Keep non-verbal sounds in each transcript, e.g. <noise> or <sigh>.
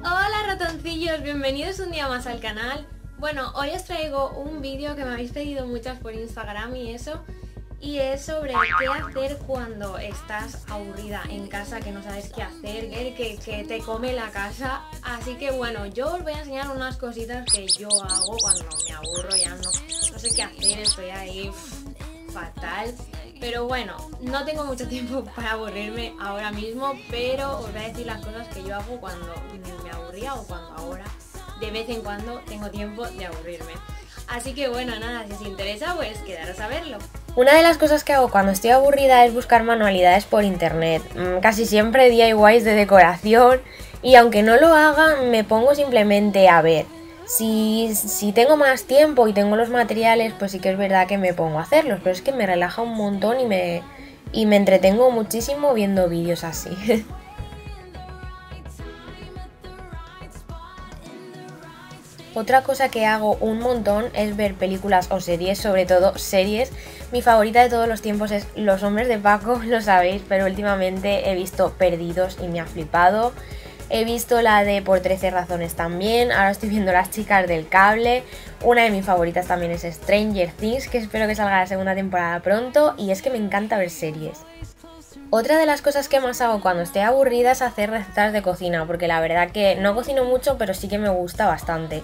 Hola ratoncillos, bienvenidos un día más al canal. Bueno, hoy os traigo un vídeo que me habéis pedido muchas por Instagram y eso. Y es sobre qué hacer cuando estás aburrida en casa, que no sabes qué hacer, que, que, te come la casa. Así que bueno, yo os voy a enseñar unas cositas que yo hago cuando me aburro, ya no, sé qué hacer, estoy ahí fatal. Pero bueno, no tengo mucho <laughs> tiempo para aburrirme ahora mismo, pero os voy a decir las cosas que yo hago cuando me aburría o cuando ahora de vez en cuando tengo tiempo de aburrirme. Así que bueno, nada, si os interesa, pues quedaros a verlo. Una de las cosas que hago cuando estoy aburrida es buscar manualidades por internet. Mm, casi siempre DIYs de decoración y aunque no lo haga, me pongo simplemente a ver. Si, si, tengo más tiempo y tengo los materiales, pues sí que es verdad que me pongo a hacerlos, pero es que me relaja un montón y me, y me entretengo muchísimo viendo vídeos así. <laughs> Otra cosa que hago un montón es ver películas o series, sobre todo series. Mi favorita de todos los tiempos es Los Hombres de Paco, <laughs> lo sabéis, pero últimamente he visto Perdidos y me ha flipado. He visto la de Por 13 razones también, ahora estoy viendo Las chicas del cable. Una de mis favoritas también es Stranger Things, que espero que salga la segunda temporada pronto y es que me encanta ver series. Otra de las cosas que más hago cuando estoy aburrida es hacer recetas de cocina, porque la verdad que no cocino mucho, pero sí que me gusta bastante.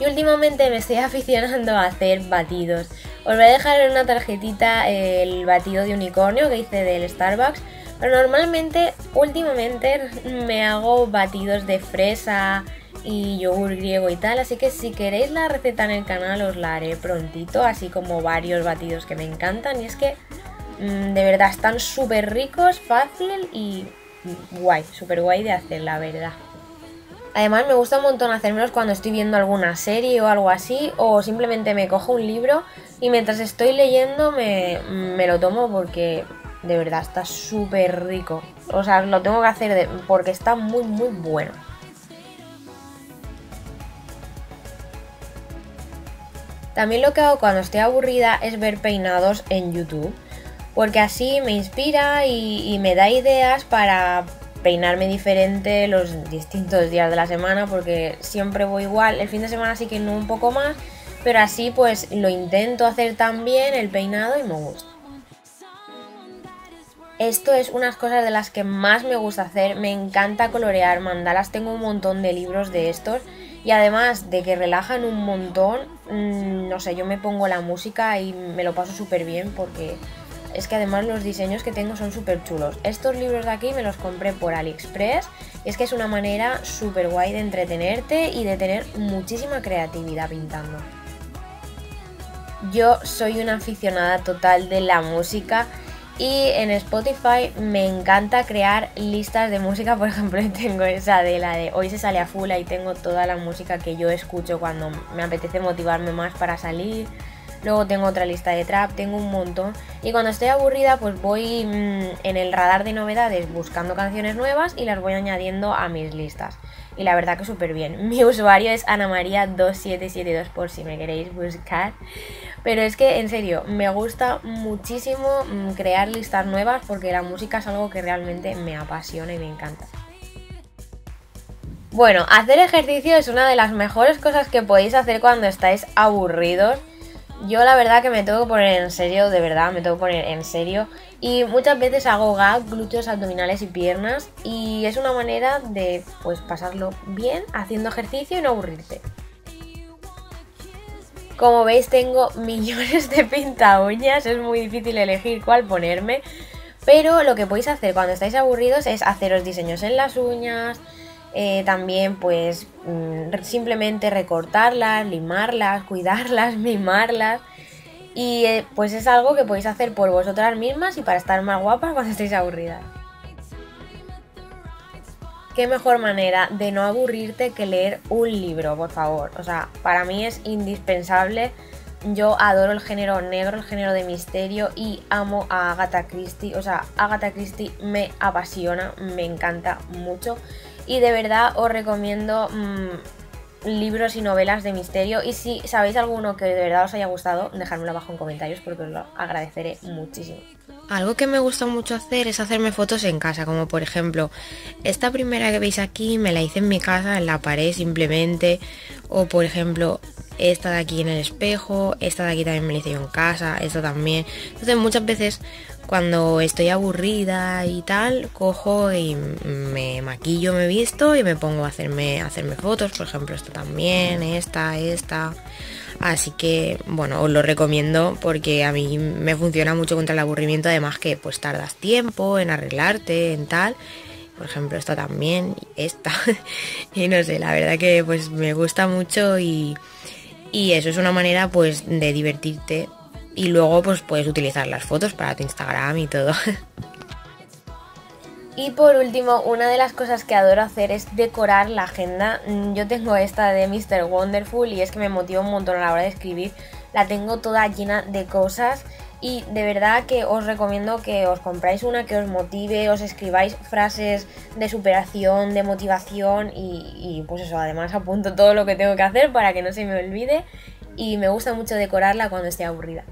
Y últimamente me estoy <laughs> aficionando a hacer batidos. Os voy a dejar en una tarjetita el batido de unicornio que hice del Starbucks. Pero normalmente, últimamente, me hago batidos de fresa y yogur griego y tal. Así que si queréis la receta en el canal os la haré prontito. Así como varios batidos que me encantan. Y es que Mm, de verdad, están súper ricos, fácil y guay, súper guay de hacer, la verdad. Además me gusta un montón hacérmelos cuando estoy viendo alguna serie o algo así o simplemente me cojo un libro y mientras estoy leyendo me, me lo tomo porque de verdad está súper rico. O sea, lo tengo que hacer porque está muy muy bueno. También lo que hago cuando estoy aburrida es ver peinados en YouTube porque así me inspira y, me da ideas para peinarme diferente los distintos días de la semana porque siempre voy igual, el fin de semana sí que no un poco más, pero así pues lo intento hacer también el peinado y me gusta. Esto es unas cosas de las que más me gusta hacer, me encanta colorear mandalas, tengo un montón de libros de estos y además de que relajan un montón, mm, no sé, yo me pongo la música y me lo paso súper bien porque es que además los diseños que tengo son súper chulos. Estos libros de aquí me los compré por AliExpress y es que es una manera súper guay de entretenerte y de tener muchísima creatividad pintando. Yo soy una aficionada total de la música y en Spotify me encanta crear listas de música, <laughs> por ejemplo, tengo esa de la de hoy se sale a full y tengo toda la música que yo escucho cuando me apetece motivarme más para salir Luego tengo otra lista de trap, tengo un montón. Y cuando estoy aburrida, pues voy mm, en el radar de novedades buscando canciones nuevas y las voy añadiendo a mis listas. Y la verdad que súper bien. <laughs> Mi usuario es AnaMaría2772 por si me queréis buscar. Pero es que en serio, me gusta muchísimo mm, crear listas nuevas porque la música es algo que realmente me apasiona y me encanta. Bueno, hacer ejercicio es una de las mejores cosas que podéis hacer cuando estáis aburridos yo la verdad que me tengo que poner en serio, de verdad, me tengo que poner en serio. Y muchas veces hago gag, glúteos, abdominales y piernas. Y es una manera de pues pasarlo bien haciendo ejercicio y no aburrirte. Como veis tengo <laughs> millones de pinta uñas, es muy difícil elegir cuál ponerme. Pero lo que podéis hacer cuando estáis aburridos es haceros diseños en las uñas, eh, también pues mm, simplemente recortarlas, limarlas, <laughs> cuidarlas, mimarlas. Y eh, pues es algo que podéis hacer por vosotras mismas y para estar más guapas cuando estéis aburridas. Qué mejor manera de no aburrirte que leer un libro, por favor. O sea, para mí es indispensable. Yo adoro el género negro, el género de misterio y amo a Agatha Christie. O sea, Agatha Christie me apasiona, me encanta mucho y de verdad os recomiendo mm, libros y novelas de misterio. Y si sabéis alguno que de verdad os haya gustado, dejadmelo abajo en comentarios porque os lo agradeceré muchísimo. Algo que me gusta mucho hacer es hacerme fotos en casa, como por ejemplo, esta primera que veis aquí me la hice en mi casa, en la pared simplemente, o por ejemplo, esta de aquí en el espejo, esta de aquí también me la hice yo en casa, esta también. Entonces muchas veces cuando estoy aburrida y tal, cojo y me maquillo, me visto y me pongo a hacerme, hacerme fotos, por ejemplo, esta también, esta, esta. Así que, bueno, os lo recomiendo porque a mí me funciona mucho contra el aburrimiento, además que pues tardas tiempo en arreglarte, en tal. Por ejemplo, esta también, esta. <laughs> y no sé, la verdad que pues me gusta mucho y, y eso es una manera pues de divertirte y luego pues puedes utilizar las fotos para tu Instagram y todo. Y por último, una de las cosas que adoro hacer es decorar la agenda. Mm, yo tengo esta de Mr. Wonderful y es que me motiva un montón a la hora de escribir. La tengo toda llena de cosas y de verdad que os recomiendo que os compráis una que os motive, os escribáis frases de superación, de motivación y, y pues eso, además apunto todo lo que tengo que hacer para que no se me olvide y me gusta mucho decorarla cuando esté aburrida.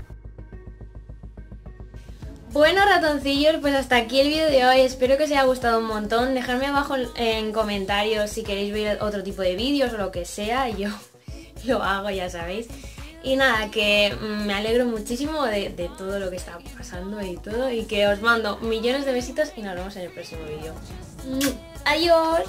Bueno ratoncillos, pues hasta aquí el vídeo de hoy, espero que os haya gustado un montón, dejadme abajo en comentarios si queréis ver otro tipo de vídeos o lo que sea, <laughs> yo lo hago ya sabéis. Y nada, que me alegro muchísimo de, de todo lo que está pasando y todo y que os mando millones de besitos y nos vemos en el próximo vídeo. ¡Adiós!